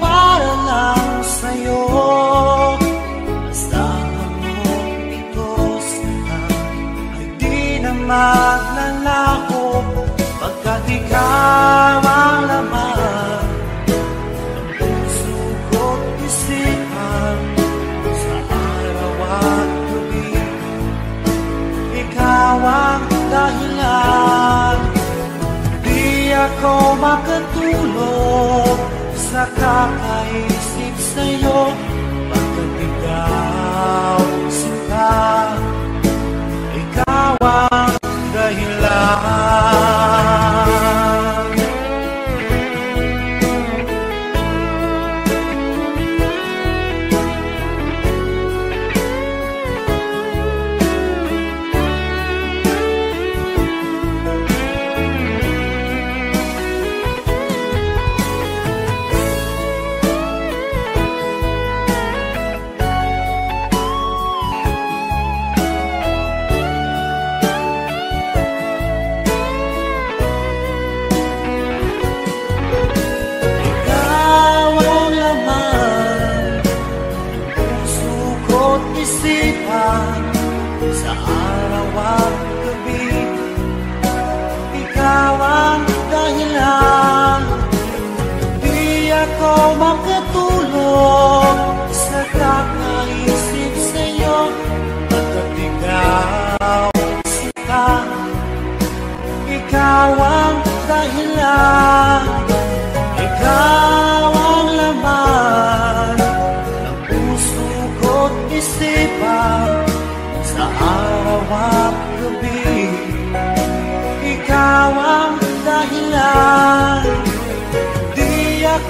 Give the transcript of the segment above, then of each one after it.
para lang sa'yo. Basta ang mong itos ay di na maglalako Pagkat ikaw ang nakaisip sa'yo.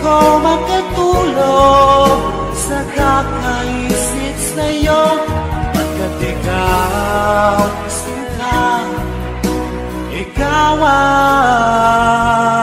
ko makatulog sa kakaisip sa'yo. Pagkat ikaw sinta, ikaw ang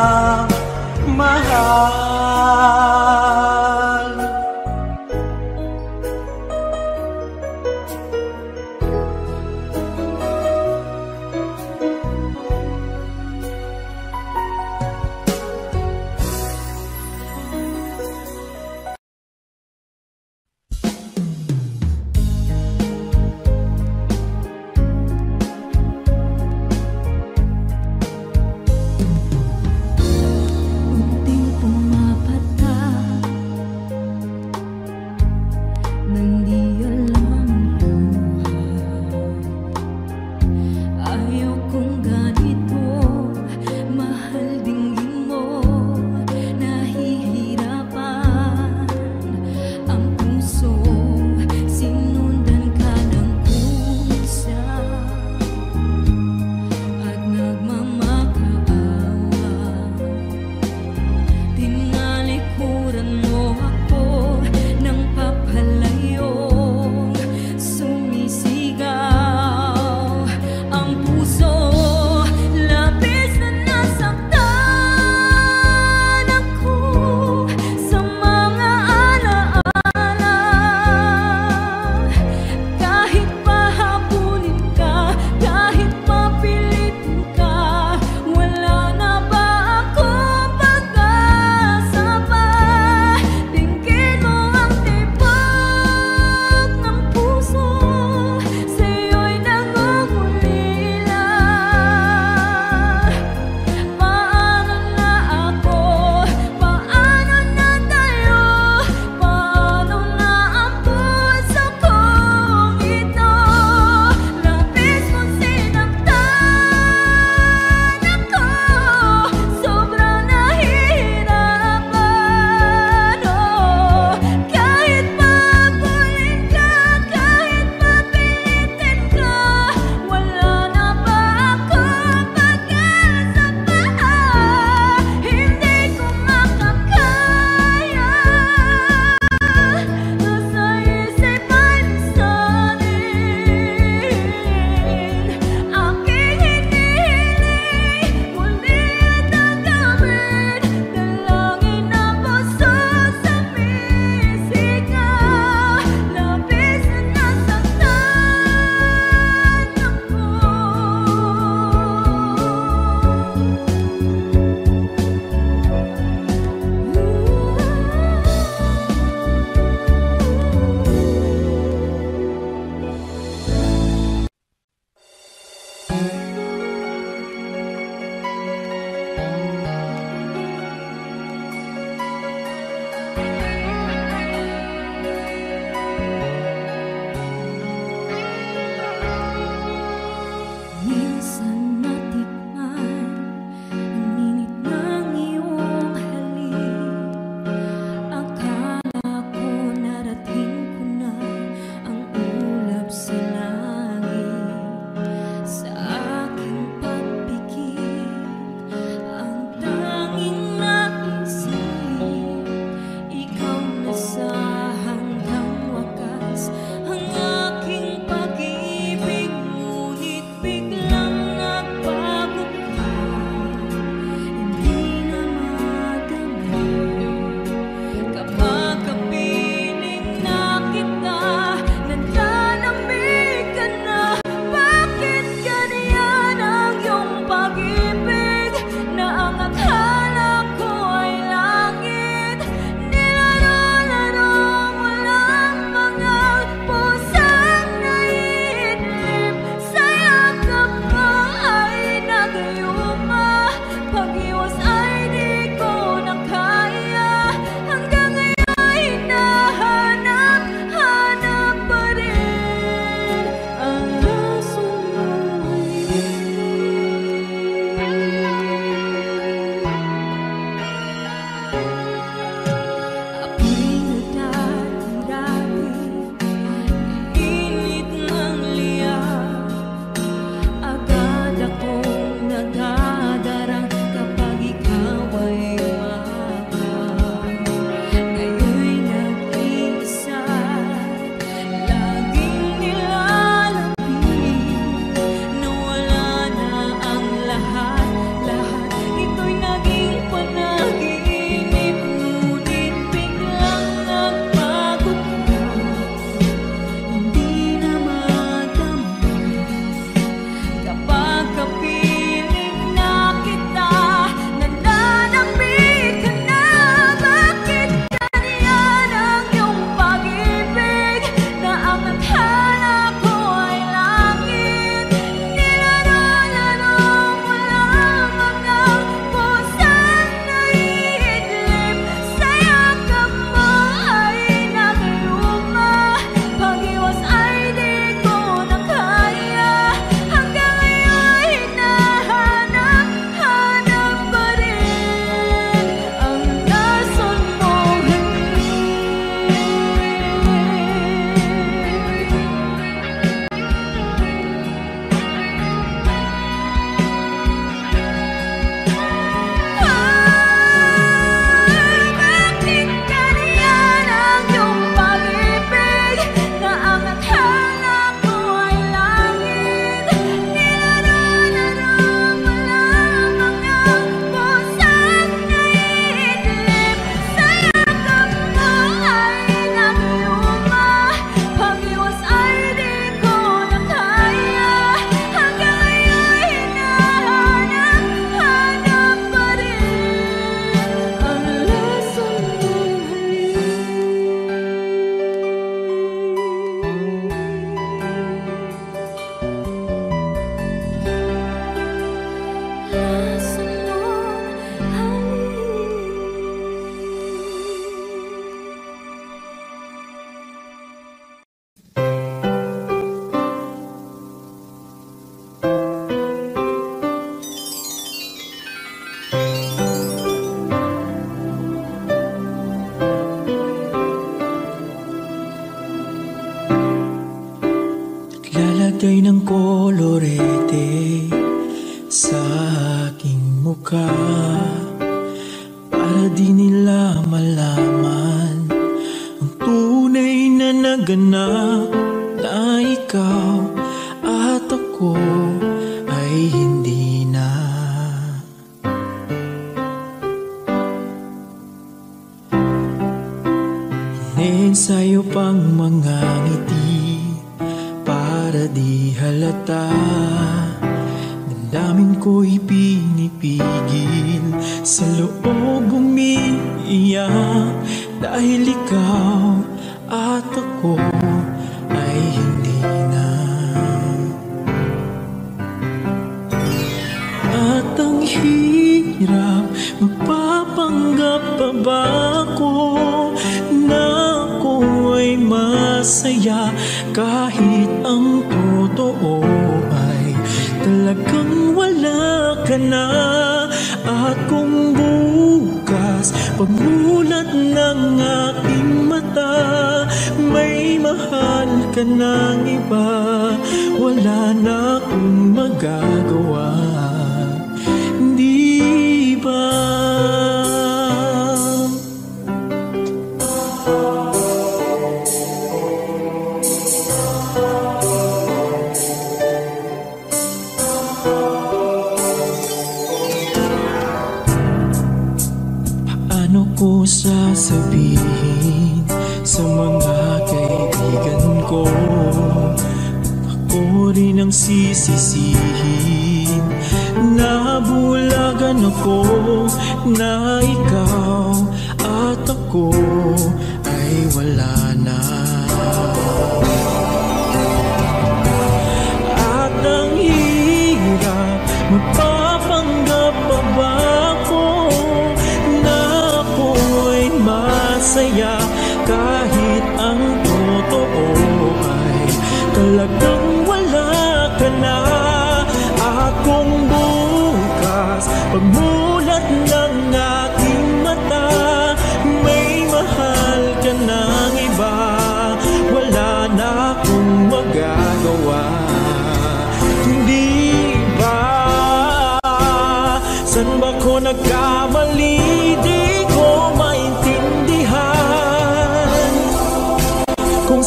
sa aking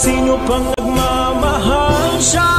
Kung sino pang nagmamahal Siya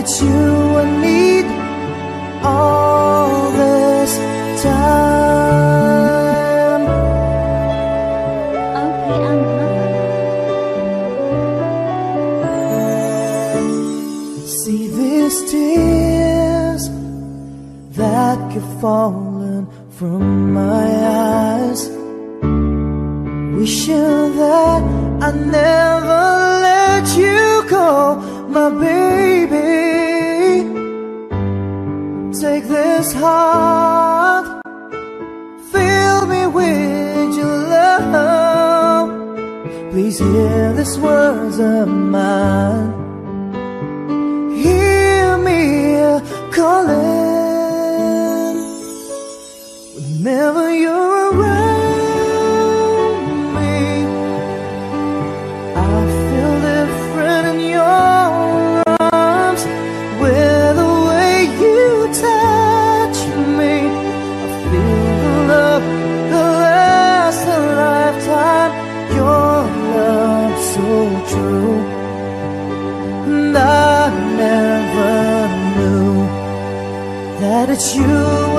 that you will need all this time. Okay, I'm. See these tears that could fall heart. Fill me with your love. Please hear these words of mine you.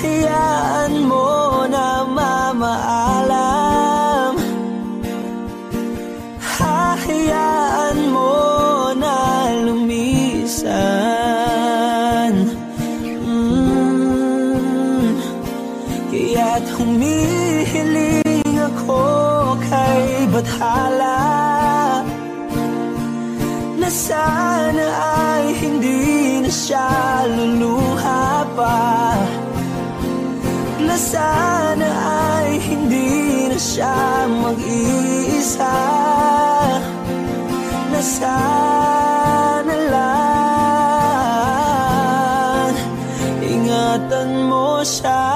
hayaan mo siya mag-iisa. Na sana lang ingatan mo siya.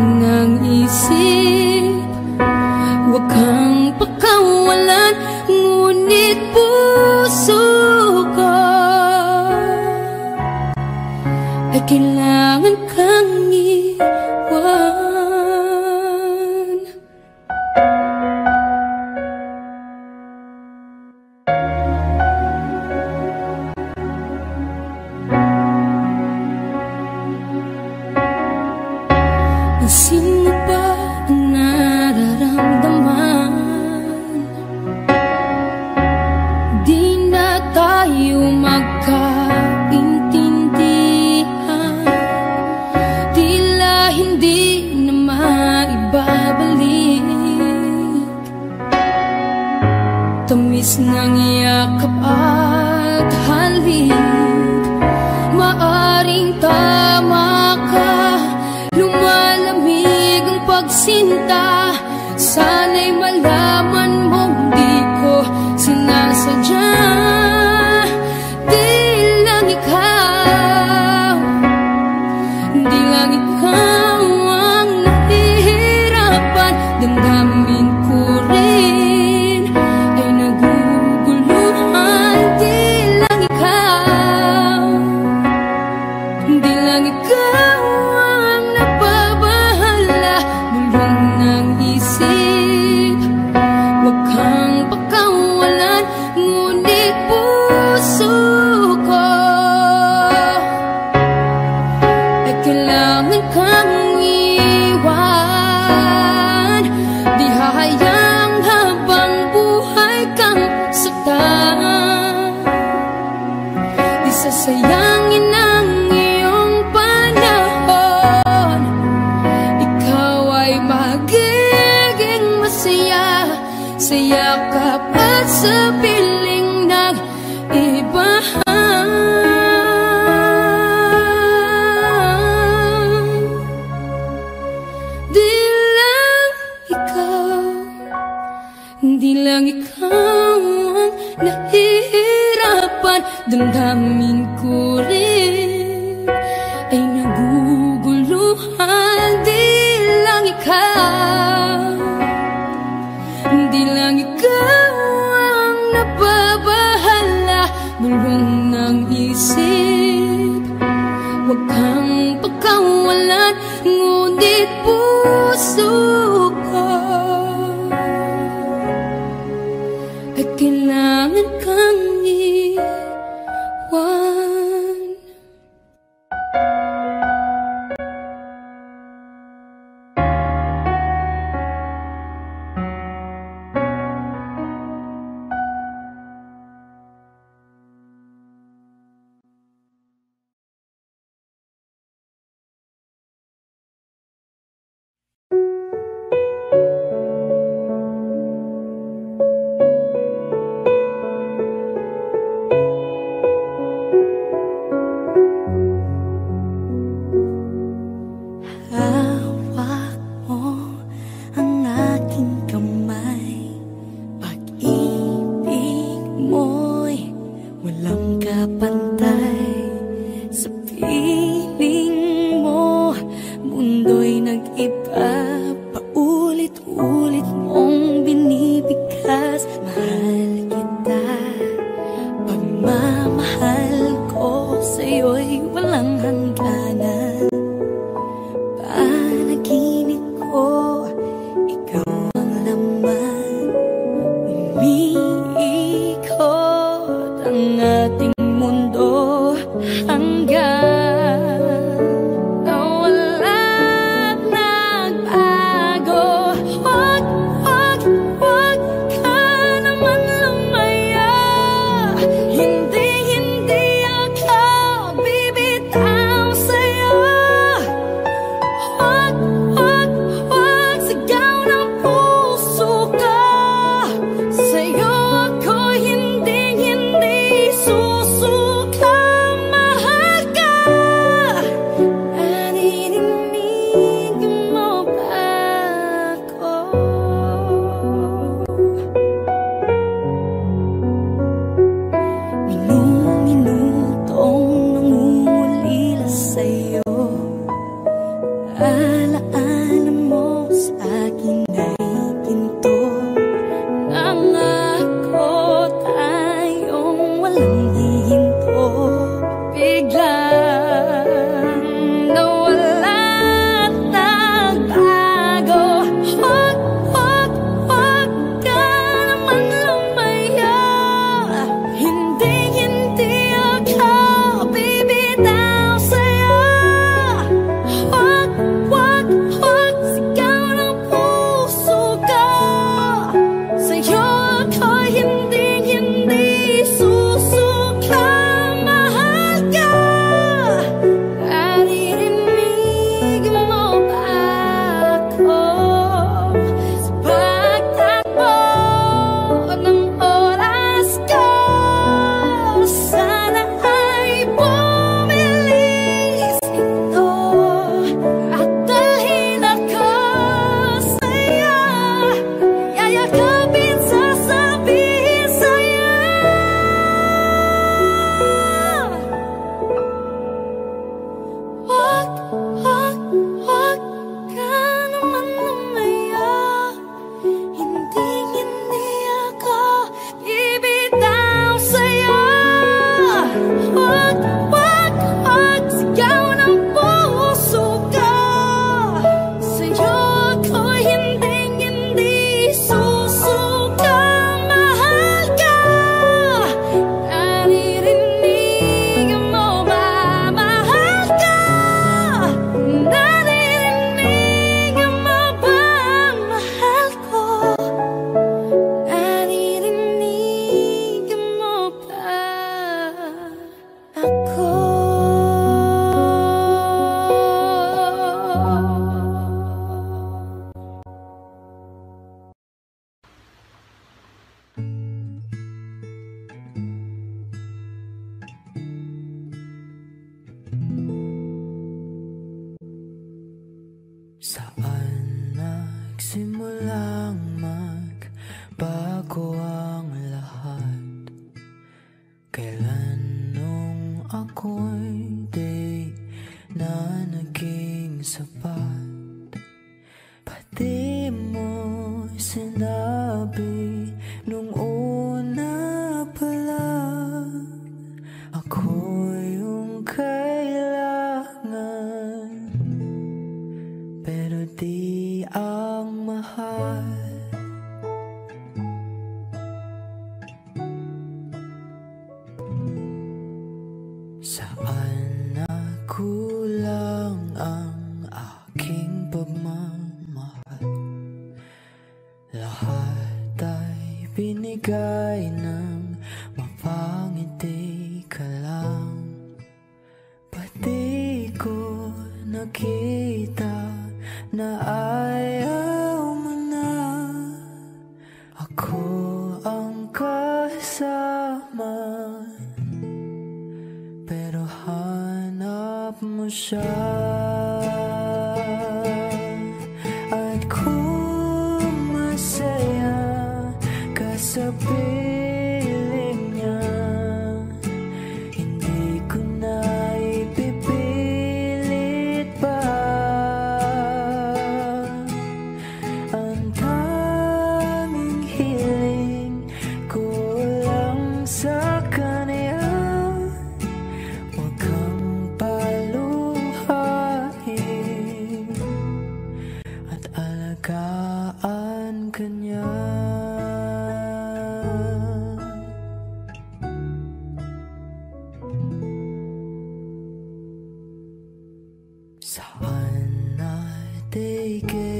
natigil ang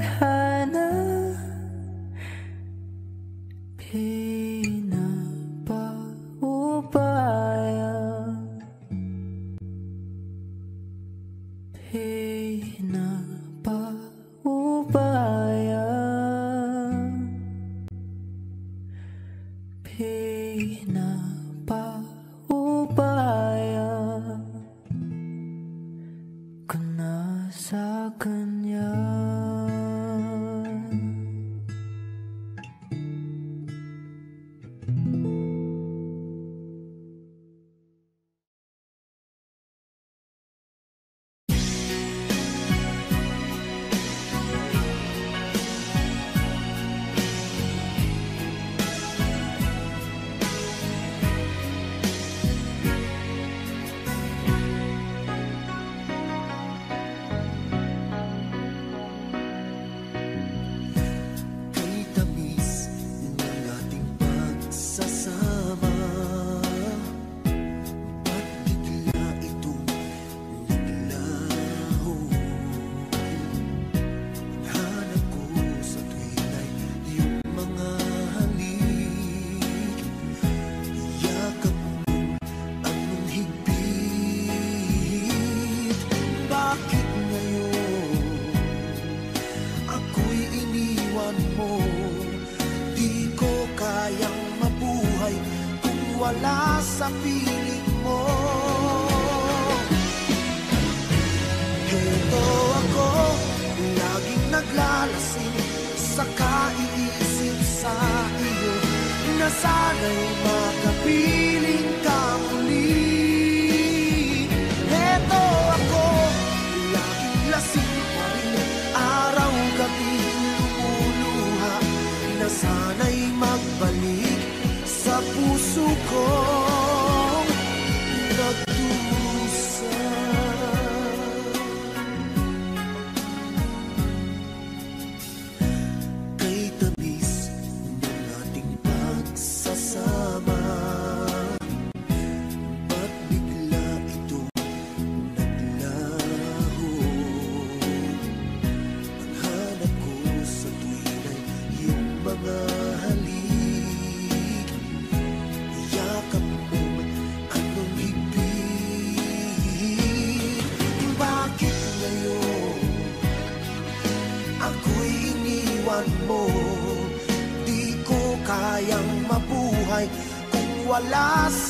hurt.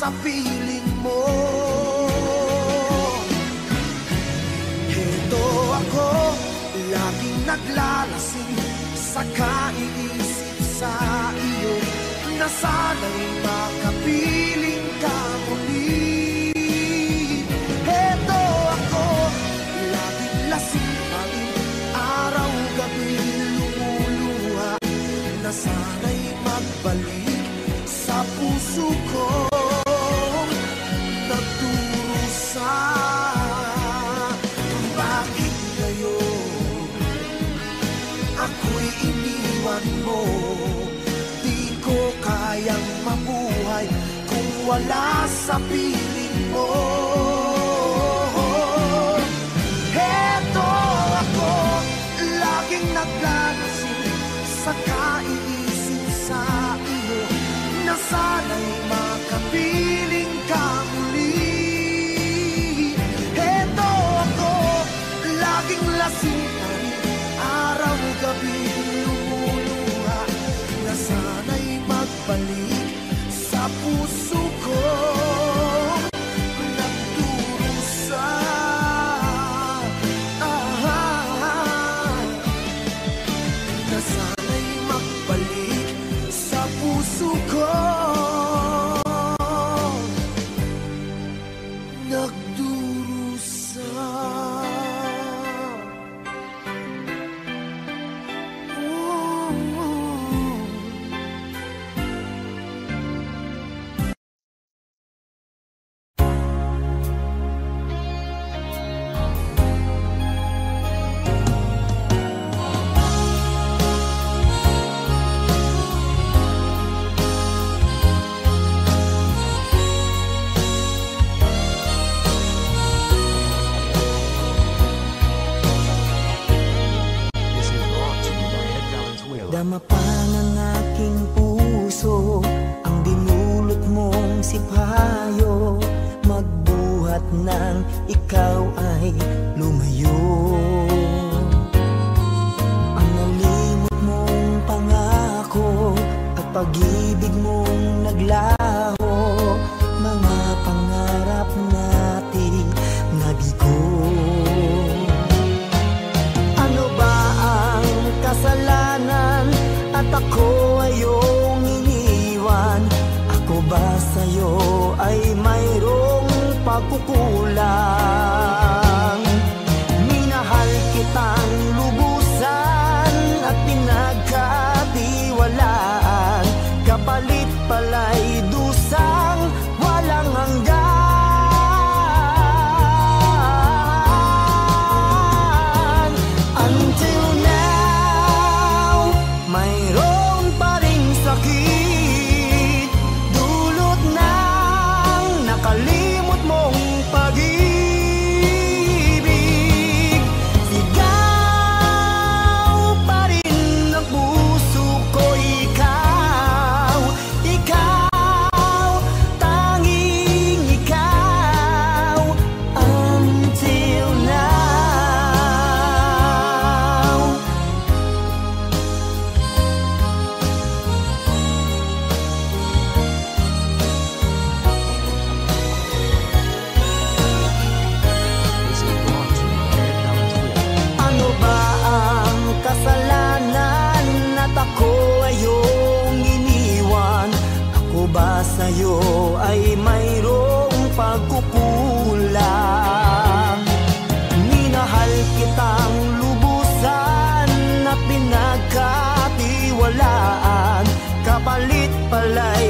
recipe life.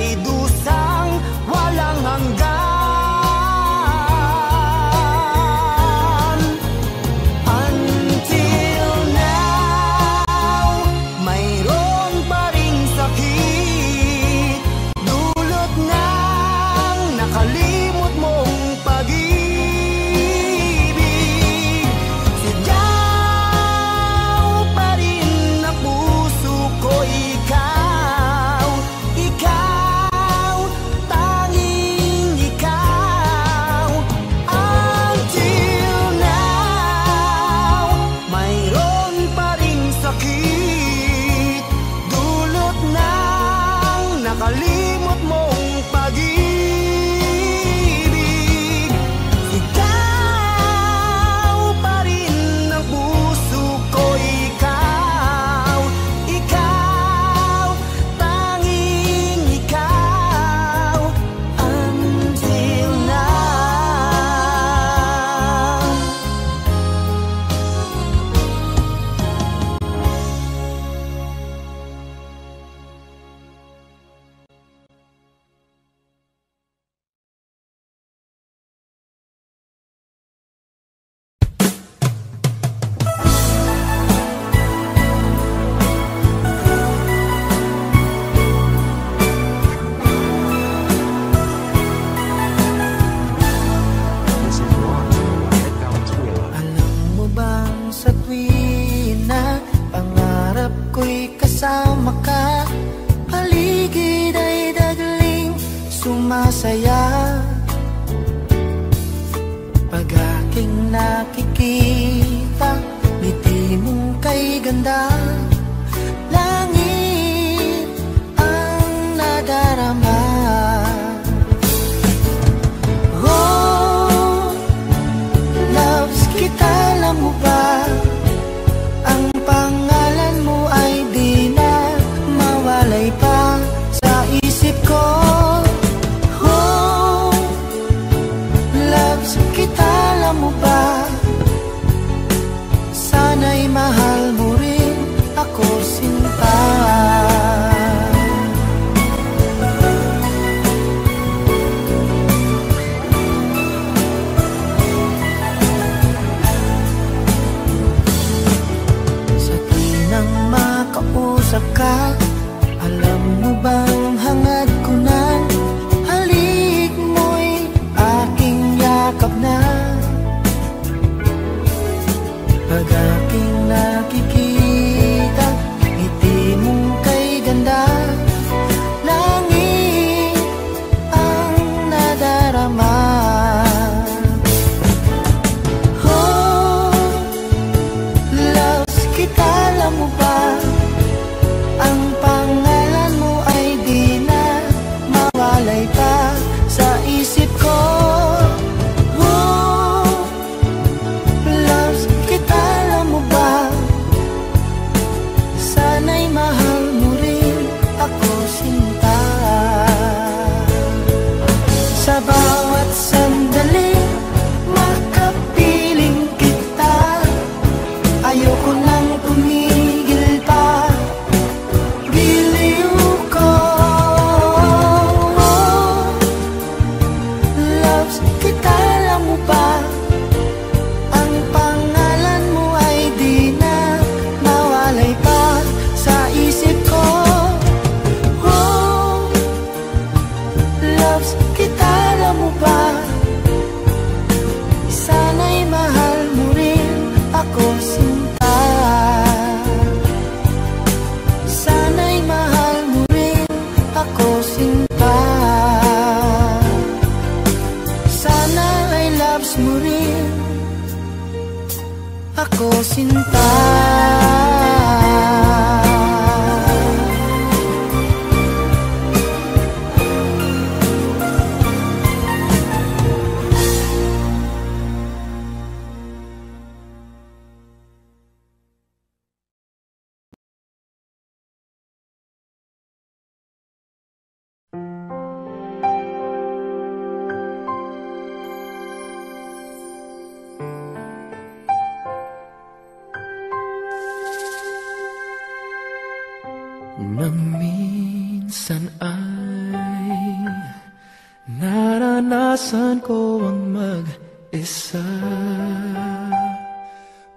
naranasan ko ang mag-isa.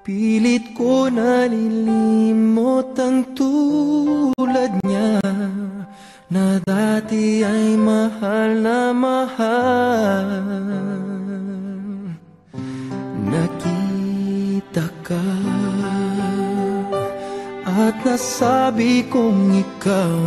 Pilit ko nalilimot ang tulad niya Na dati ay mahal na mahal. Nakita ka At nasabi kong ikaw